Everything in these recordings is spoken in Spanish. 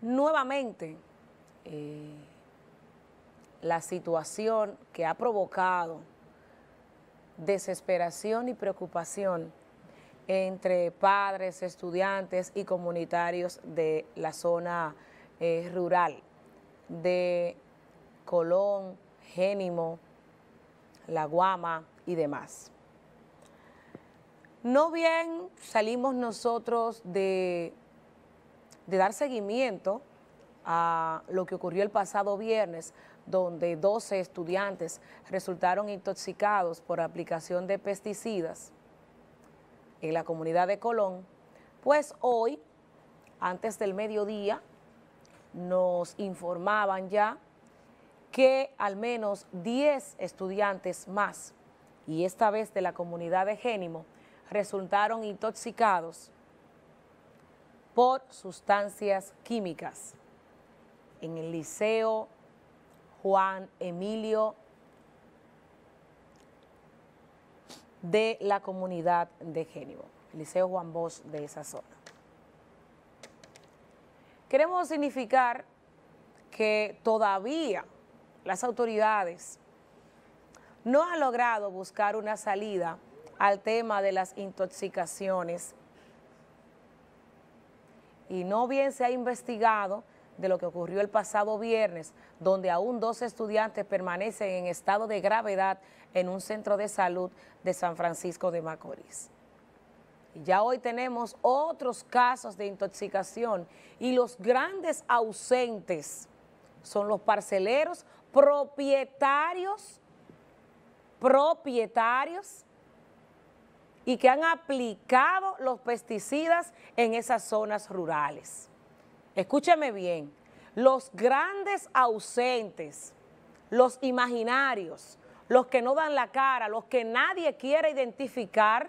nuevamente eh, la situación que ha provocado desesperación y preocupación entre padres, estudiantes y comunitarios de la zona eh, rural de Colón, Génimo, La Guama y demás. No bien salimos nosotros de, de dar seguimiento a lo que ocurrió el pasado viernes, donde 12 estudiantes resultaron intoxicados por aplicación de pesticidas en la comunidad de Colón, pues hoy, antes del mediodía, nos informaban ya que al menos 10 estudiantes más, y esta vez de la comunidad de Génimo, resultaron intoxicados por sustancias químicas en el Liceo Juan Emilio de la comunidad de Génimo, Liceo Juan Bosch de esa zona. Queremos significar que todavía las autoridades no han logrado buscar una salida al tema de las intoxicaciones y no bien se ha investigado de lo que ocurrió el pasado viernes, donde aún dos estudiantes permanecen en estado de gravedad en un centro de salud de San Francisco de Macorís. Ya hoy tenemos otros casos de intoxicación y los grandes ausentes son los parceleros propietarios, propietarios y que han aplicado los pesticidas en esas zonas rurales. Escúcheme bien, los grandes ausentes, los imaginarios, los que no dan la cara, los que nadie quiere identificar,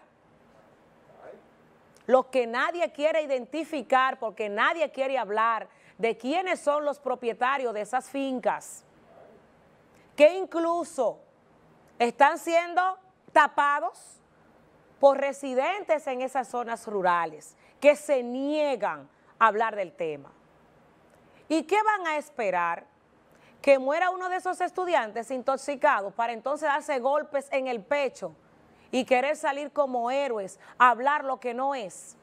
los que nadie quiere identificar porque nadie quiere hablar de quiénes son los propietarios de esas fincas, que incluso están siendo tapados por residentes en esas zonas rurales, que se niegan a hablar del tema. ¿Y qué van a esperar? Que muera uno de esos estudiantes intoxicados para entonces darse golpes en el pecho y querer salir como héroes, a hablar lo que no es.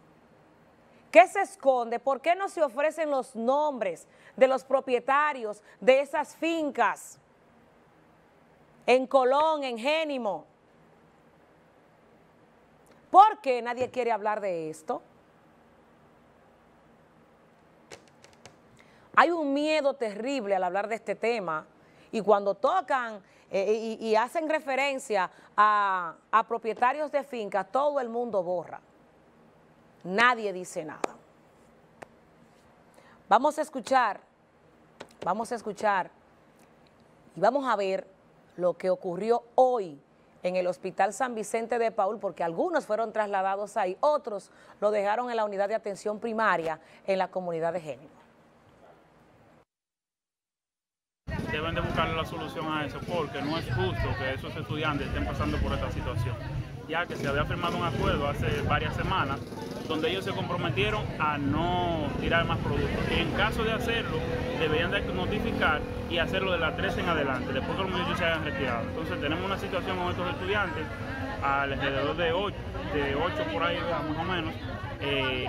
¿Qué se esconde? ¿Por qué no se ofrecen los nombres de los propietarios de esas fincas en Colón, en Génimo? ¿Por qué nadie quiere hablar de esto? Hay un miedo terrible al hablar de este tema y cuando tocan eh, y, hacen referencia a, a propietarios de fincas, todo el mundo borra. Nadie dice nada. Vamos a escuchar, vamos a escuchar y vamos a ver lo que ocurrió hoy en el Hospital San Vicente de Paul, porque algunos fueron trasladados ahí, otros lo dejaron en la unidad de atención primaria en la comunidad de Género. deben de buscarle la solución a eso porque no es justo que esos estudiantes estén pasando por esta situación, ya que se había firmado un acuerdo hace varias semanas donde ellos se comprometieron a no tirar más productos y en caso de hacerlo deberían de notificar y hacerlo de las 13 en adelante, después que los muchachos se hayan retirado. Entonces tenemos una situación con estos estudiantes alrededor de 8, de 8 por ahí más o menos, eh,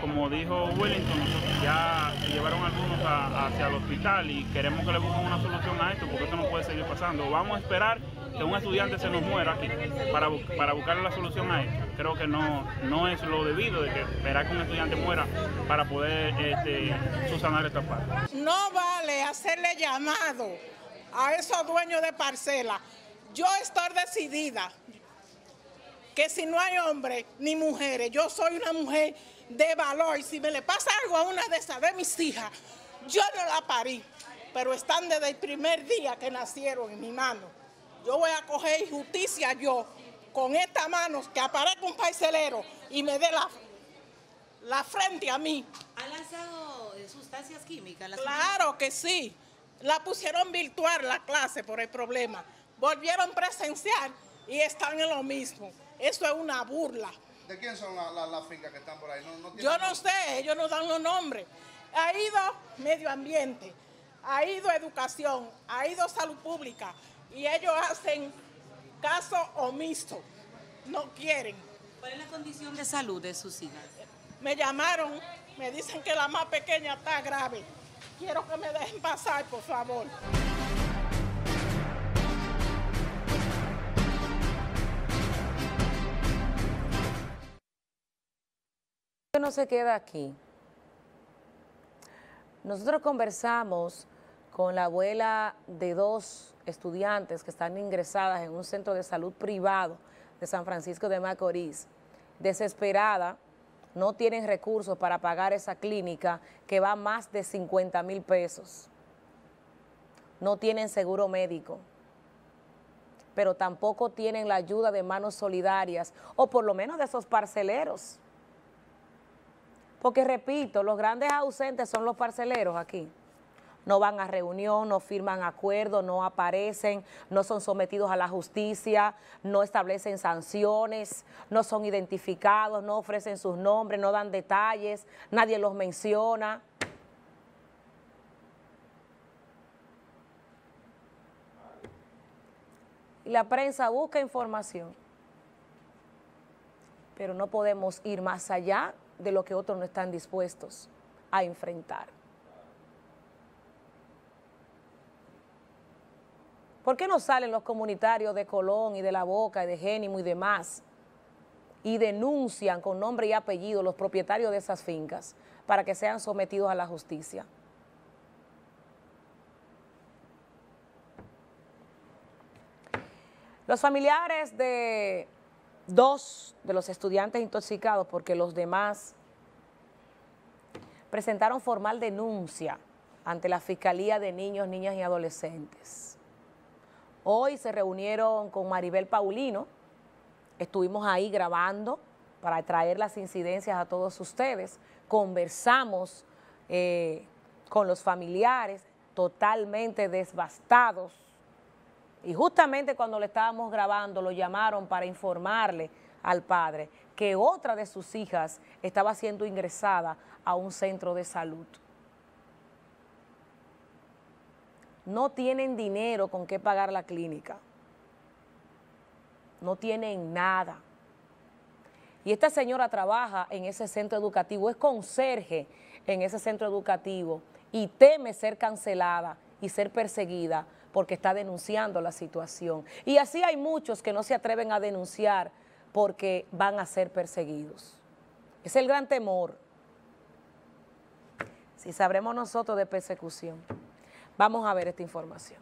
como dijo Wellington, ya llevaron algunos hacia el hospital y queremos que le busquen una solución a esto porque esto no puede seguir pasando. Vamos a esperar que un estudiante se nos muera aquí para, para buscar la solución a esto. Creo que no, no es lo debido de que esperar que un estudiante muera para poder este, subsanar esta parte. No vale hacerle llamado a esos dueños de parcela. Yo estoy decidida que si no hay hombres ni mujeres, yo soy una mujer de valor. Si me le pasa algo a una de esas de mis hijas, yo no la parí, pero están desde el primer día que nacieron en mi mano. Yo voy a coger justicia yo con esta mano que aparezca un parcelero y me dé la, la frente a mí. ¿Han lanzado eh, sustancias químicas? claro que sí. La pusieron virtual la clase por el problema. Volvieron presencial y están en lo mismo. Eso es una burla. ¿De quién son las fincas que están por ahí? Yo no sé, ellos no dan los nombres. ha ido medio ambiente, ha ido educación, ha ido salud pública y ellos hacen caso omiso, no quieren. ¿Cuál es la condición de salud de sus hijas? Me llamaron, me dicen que la más pequeña está grave. Quiero que me dejen pasar, por favor. no se queda aquí. Nosotros conversamos con la abuela de dos estudiantes que están ingresadas en un centro de salud privado de San Francisco de Macorís, desesperada, no tienen recursos para pagar esa clínica que va más de 50 mil pesos. No tienen seguro médico, pero tampoco tienen la ayuda de manos solidarias o por lo menos de esos parceleros. Porque repito, los grandes ausentes son los parceleros aquí no van a reunión, no firman acuerdos, no aparecen, no son sometidos a la justicia, no establecen sanciones, no son identificados, no ofrecen sus nombres, no dan detalles, nadie los menciona. Y la prensa busca información, pero no podemos ir más allá de lo que otros no están dispuestos a enfrentar. ¿Por qué no salen los comunitarios de Colón y de La Boca y de Génimo y demás y denuncian con nombre y apellido los propietarios de esas fincas para que sean sometidos a la justicia? Los familiares de dos de los estudiantes intoxicados, porque los demás presentaron formal denuncia ante la Fiscalía de Niños, Niñas y Adolescentes. Hoy se reunieron con Maribel Paulino, estuvimos ahí grabando para traer las incidencias a todos ustedes, conversamos eh, con los familiares totalmente desbastados. Y justamente cuando le estábamos grabando lo llamaron para informarle al padre que otra de sus hijas estaba siendo ingresada a un centro de salud. No tienen dinero con qué pagar la clínica. No tienen nada. Y esta señora trabaja en ese centro educativo, es conserje en ese centro educativo y teme ser cancelada y ser perseguida porque está denunciando la situación. Y así hay muchos que no se atreven a denunciar porque van a ser perseguidos. Es el gran temor. Si sabremos nosotros de persecución. Vamos a ver esta información.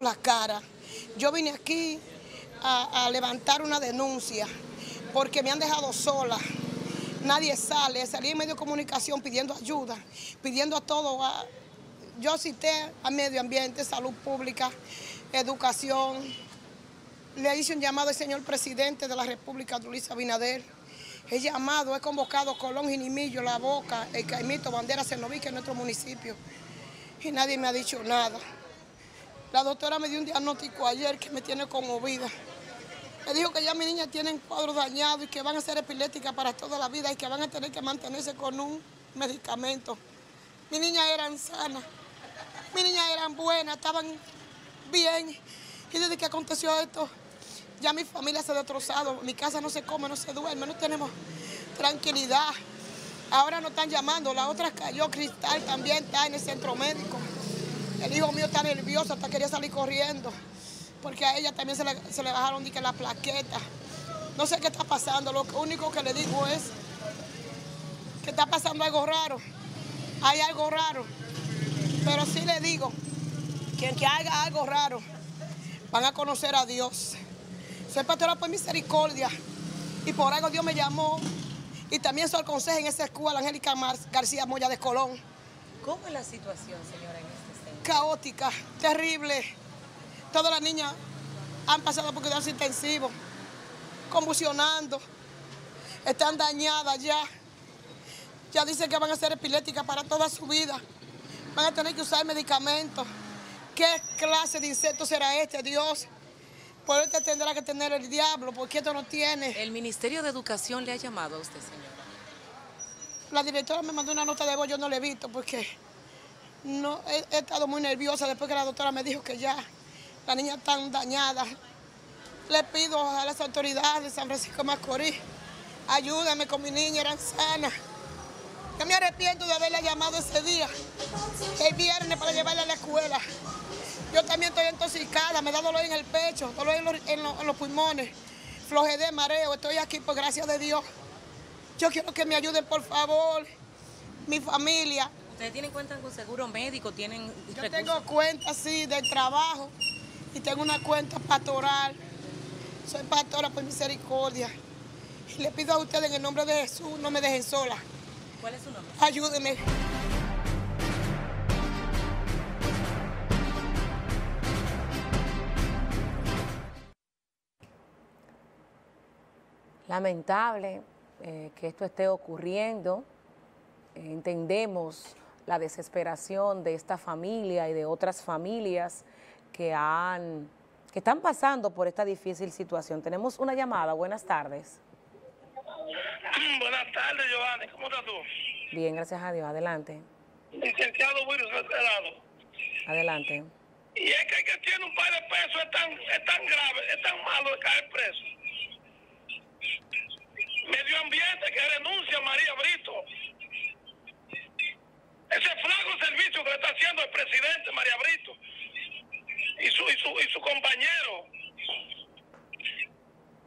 La cara. Yo vine aquí a, levantar una denuncia porque me han dejado sola. Nadie sale, salí en medio de comunicación pidiendo ayuda, pidiendo a todo. yo cité a medio ambiente, salud pública, educación. Le hice un llamado al señor presidente de la República, Luis Abinader. He llamado, he convocado a Colón, Jinimillo, La Boca, el Caimito, Bandera, Cenovica en nuestro municipio y nadie me ha dicho nada. La doctora me dio un diagnóstico ayer que me tiene conmovida. Me dijo que ya mi niña tiene cuadros dañados y que van a ser epilépticas para toda la vida y que van a tener que mantenerse con un medicamento. Mi niña eran sanas, mi niña eran buenas, estaban bien. Y desde que aconteció esto, ya mi familia se ha destrozado, mi casa no se come, no se duerme, no tenemos tranquilidad. Ahora nos están llamando, la otra cayó, Cristal también está en el centro médico. El hijo mío está nervioso, hasta quería salir corriendo, porque a ella también se le, bajaron que la plaqueta. No sé qué está pasando, lo único que le digo es que está pasando algo raro. Hay algo raro. Pero sí le digo que que haga algo raro van a conocer a Dios. Soy pastora por misericordia y por algo Dios me llamó y también soy consejo en esa escuela, Angélica García Moya de Colón. ¿Cómo es la situación, señora, en este centro? Caótica, terrible. Todas las niñas han pasado por cuidados intensivos, convulsionando, están dañadas ya. Ya dicen que van a ser epilépticas para toda su vida. Van a tener que usar medicamentos. ¿Qué clase de insecto será este, Dios? Por este tendrá que tener el diablo, porque esto no tiene. ¿El Ministerio de Educación le ha llamado a usted, señora? La directora me mandó una nota de voz, yo no la he visto porque no he, he estado muy nerviosa después que la doctora me dijo que ya la niña está dañada. Le pido a las autoridades de San Francisco de Macorís, ayúdame con mi niña, eran sanas. Yo me arrepiento de haberla llamado ese día, el viernes, para llevarla a la escuela. Yo también estoy intoxicada, me da dolor en el pecho, dolor en los, en los- en los pulmones, flojera, mareo. Estoy aquí por gracia de Dios. Yo quiero que me ayuden, por favor, mi familia. ¿Ustedes tienen cuenta con seguro médico? ¿Tienen Yo recursos? tengo cuenta, sí, del trabajo y tengo una cuenta pastoral. Soy pastora por misericordia. Y le pido a ustedes en el nombre de Jesús, no me dejen sola. ¿Cuál es su nombre? Ayúdenme. Lamentable eh, que esto esté ocurriendo. Eh, entendemos la desesperación de esta familia y de otras familias que han que están pasando por esta difícil situación. Tenemos una llamada. Buenas tardes. Buenas tardes, Giovanni. ¿Cómo estás tú? Bien, gracias a Dios. Adelante. Licenciado Wilson Reserado. Adelante. Y es que el que tiene un par de pesos es tan, es tan grave, es tan malo de caer preso. Medio ambiente que renuncia a María Brito. Ese flaco servicio que le está haciendo el presidente María Brito y su, y su, y su compañero.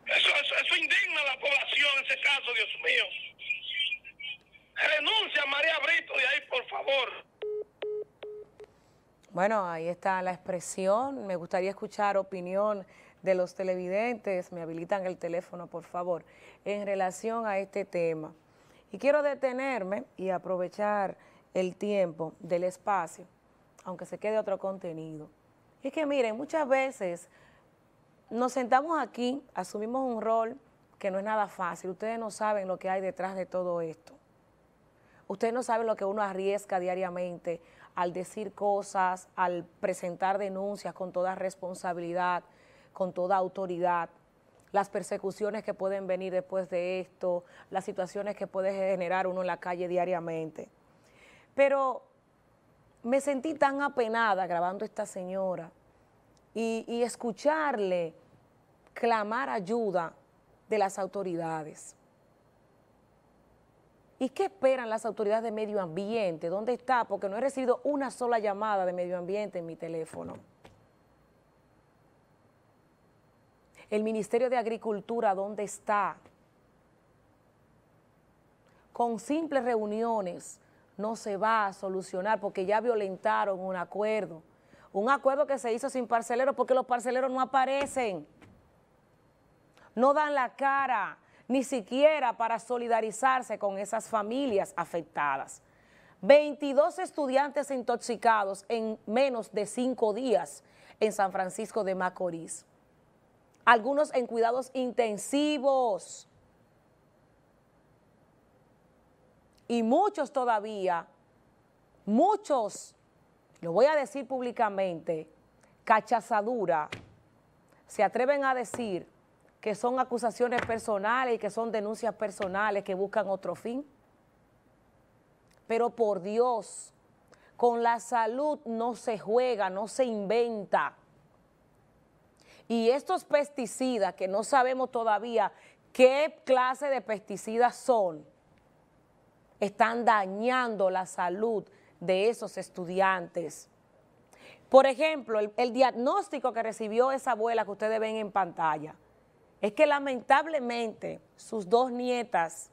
Eso, eso, eso indigna a la población, ese caso, Dios mío. Renuncia María Brito de ahí, por favor. Bueno, ahí está la expresión. Me gustaría escuchar opinión de los televidentes. Me habilitan el teléfono, por favor, en relación a este tema. Y quiero detenerme y aprovechar el tiempo del espacio, aunque se quede otro contenido. Y es que miren, muchas veces nos sentamos aquí, asumimos un rol que no es nada fácil. Ustedes no saben lo que hay detrás de todo esto. Ustedes no saben lo que uno arriesga diariamente al decir cosas, al presentar denuncias con toda responsabilidad, con toda autoridad, las persecuciones que pueden venir después de esto, las situaciones que puede generar uno en la calle diariamente. Pero me sentí tan apenada grabando a esta señora y, y escucharle clamar ayuda de las autoridades. ¿Y qué esperan las autoridades de medio ambiente? ¿Dónde está? Porque no he recibido una sola llamada de medio ambiente en mi teléfono. El Ministerio de Agricultura, ¿dónde está? Con simples reuniones no se va a solucionar porque ya violentaron un acuerdo. Un acuerdo que se hizo sin parceleros porque los parceleros no aparecen. No dan la cara ni siquiera para solidarizarse con esas familias afectadas. 22 estudiantes intoxicados en menos de cinco días en San Francisco de Macorís. Algunos en cuidados intensivos. Y muchos todavía, muchos, lo voy a decir públicamente, cachazadura, se atreven a decir que son acusaciones personales y que son denuncias personales que buscan otro fin. Pero por Dios, con la salud no se juega, no se inventa. Y estos pesticidas, que no sabemos todavía qué clase de pesticidas son, están dañando la salud de esos estudiantes. Por ejemplo, el, el diagnóstico que recibió esa abuela que ustedes ven en pantalla, es que lamentablemente sus dos nietas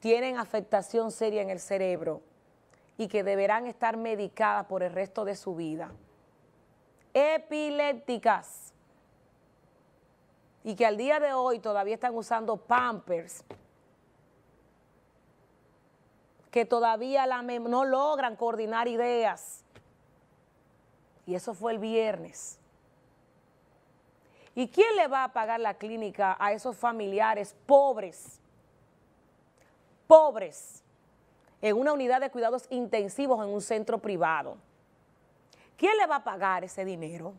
tienen afectación seria en el cerebro y que deberán estar medicadas por el resto de su vida. Epilépticas. Y que al día de hoy todavía están usando pampers, que todavía no logran coordinar ideas. Y eso fue el viernes. ¿Y quién le va a pagar la clínica a esos familiares pobres? Pobres, en una unidad de cuidados intensivos en un centro privado. ¿Quién le va a pagar ese dinero?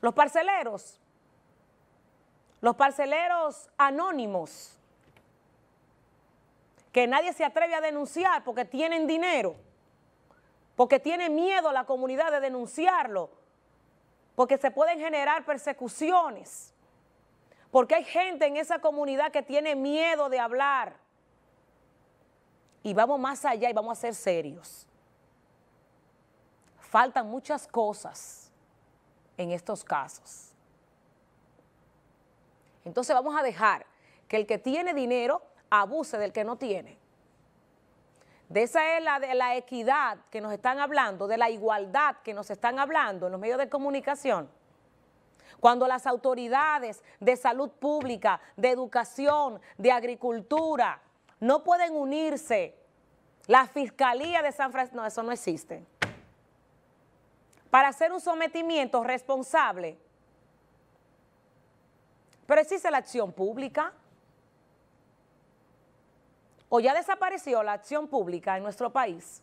Los parceleros. Los parceleros anónimos. que nadie se atreve a denunciar porque tienen dinero, porque tiene miedo la comunidad de denunciarlo, porque se pueden generar persecuciones, porque hay gente en esa comunidad que tiene miedo de hablar. Y vamos más allá y vamos a ser serios. Faltan muchas cosas en estos casos. Entonces vamos a dejar que el que tiene dinero abuse del que no tiene. De esa es la, de la equidad que nos están hablando, de la igualdad que nos están hablando en los medios de comunicación. Cuando las autoridades de salud pública, de educación, de agricultura, no pueden unirse, la Fiscalía de San Francisco, no, eso no existe, para hacer un sometimiento responsable. Pero existe la acción pública o ya desapareció la acción pública en nuestro país,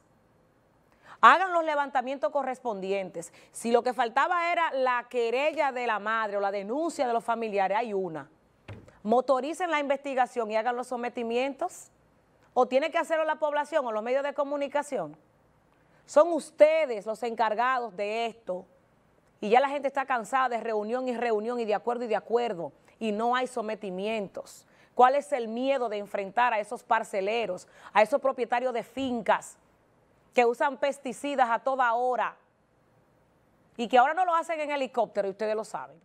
hagan los levantamientos correspondientes. Si lo que faltaba era la querella de la madre o la denuncia de los familiares, hay una. Motoricen la investigación y hagan los sometimientos. O tiene que hacerlo la población o los medios de comunicación. Son ustedes los encargados de esto. Y ya la gente está cansada de reunión y reunión y de acuerdo y de acuerdo. Y no hay sometimientos. ¿Cuál es el miedo de enfrentar a esos parceleros, a esos propietarios de fincas que usan pesticidas a toda hora y que ahora no lo hacen en helicóptero y ustedes lo saben?